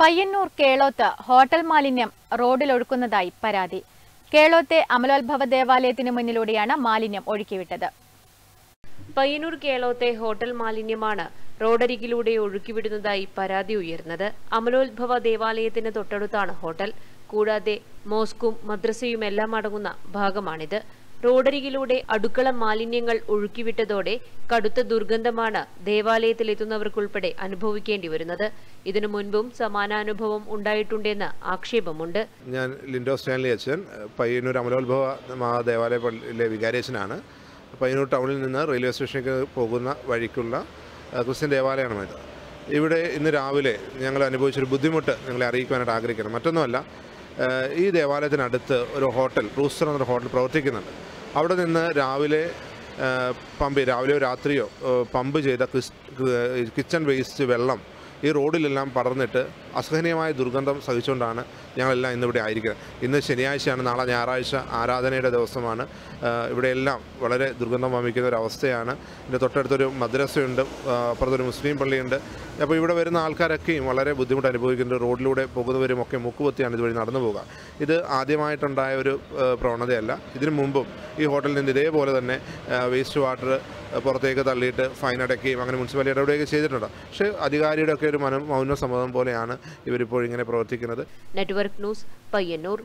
Payyanur Keloth hotel മാലിന്യം റോഡിലൊഴുക്കുന്നതായി പരാതി. കേളോത്തെ അമലോത്ഭവ ദേവാലയത്തിന് മുന്നിലൂടെയാണ് മാലിന്യം ഒഴുക്കിവിട്ടത്. പയ്യന്നൂർ കേളോത്തെ ഹോട്ടൽ മാലിന്യമാണ് റോഡരികിലൂടെ ഒഴുക്കിവിടുന്നതായി പരാതി ഉയർന്നത്. അമലോത്ഭവ ദേവാലയത്തിന് തൊട്ടടുത്താണ് ഹോട്ടൽ. കൂടാതെ മോസ്കും മദ്രസയുമെല്ലാം അടങ്ങുന്ന ഭാഗമാണിത്. റോഡരികിലൂടെ അടുക്കള മാലിന്യങ്ങൾ ഒഴുക്കിവിട്ടതോടെ കടുത്ത ദുർഗന്ധമാണ് ദേവാലയത്തിലെത്തുന്നവർക്കുൾപ്പെടെ അനുഭവിക്കേണ്ടി വരുന്നത് ഇതിനു മുൻപും സമാനാനുഭവം ഉണ്ടായിട്ടുണ്ടെന്ന് ആക്ഷേപമുണ്ട്. ഞാൻ ലിൻഡോ സ്റ്റാൻലി അച്ഛൻ പയ്യന്നൂർ അമലോത്ഭവ മഹാദേവാലയ പള്ളിയിലെ വികാരേശനാണ്. പയ്യന്നൂർ ടൗണിൽ നിന്ന് റെയിൽവേ സ്റ്റേഷനിലേക്ക് പോകുന്ന വഴിക്കുള്ള ക്രിസ്ത്യൻ ദേവാലയമാണ് ഇത് ഇവിടെ ഇന്ന് രാവിലെ ഞങ്ങൾ അനുഭവിച്ചൊരു ബുദ്ധിമുട്ട് നിങ്ങളെ അറിയിക്കുവാനായിട്ട് ആഗ്രഹിക്കണം മറ്റൊന്നുമല്ല ഈ ദേവാലയത്തിനടുത്ത് ഒരു ഹോട്ടൽ റൂസ്റ്റർ എന്നൊരു ഹോട്ടൽ പ്രവർത്തിക്കുന്നുണ്ട്. അവിടെ നിന്ന് രാവിലെ പമ്പ് രാവിലെയോ രാത്രിയോ പമ്പ് ചെയ്ത കിച്ചൺ വേസ്റ്റ് വെള്ളം ഈ റോഡിലെല്ലാം പടർന്നിട്ട് അസഹനീയമായ ദുർഗന്ധം സഹിച്ചുകൊണ്ടാണ് ഞങ്ങളെല്ലാം ഇന്നിവിടെ ആയിരിക്കുന്നത്. ഇന്ന് ശനിയാഴ്ചയാണ് നാളെ ഞായറാഴ്ച ആരാധനയുടെ ദിവസമാണ്. ഇവിടെയെല്ലാം വളരെ ദുർഗന്ധം വമിക്കുന്ന ഒരു അവസ്ഥയാണ്. ഇതിന്റെ തൊട്ടടുത്തൊരു മദ്രസയുണ്ട് അപ്പുറത്തൊരു മുസ്ലിം പള്ളിയുണ്ട്. അപ്പോൾ ഇവിടെ വരുന്ന ആൾക്കാരൊക്കെയും വളരെ ബുദ്ധിമുട്ട് അനുഭവിക്കുന്നുണ്ട് റോഡിലൂടെ പോകുന്നവരും ഒക്കെ മുക്കുപൊത്തിയാണ് ഇതുവഴി നടന്നു പോകുക. ഇത് ആദ്യമായിട്ടുണ്ടായ ഒരു പ്രവണതയല്ല. ഇതിനു മുമ്പും ഈ ഹോട്ടലിൽ നിന്ന് ഇതേപോലെ തന്നെ വേസ്റ്റ് വാട്ടർ പുറത്തേക്ക് തള്ളിയിട്ട് ഫൈൻ അടയ്ക്കുകയും അങ്ങനെ മുനിസിപ്പാലിറ്റി ഇടപെടുകയൊക്കെ ചെയ്തിട്ടുണ്ട്. പക്ഷേ അധികാരിയുടെ ഒക്കെ ഒരു മനം സമ്മതം പോലെയാണ് ഇവരിപ്പോൾ ഇങ്ങനെ പ്രവർത്തിക്കുന്നത്. Network news Payyanur.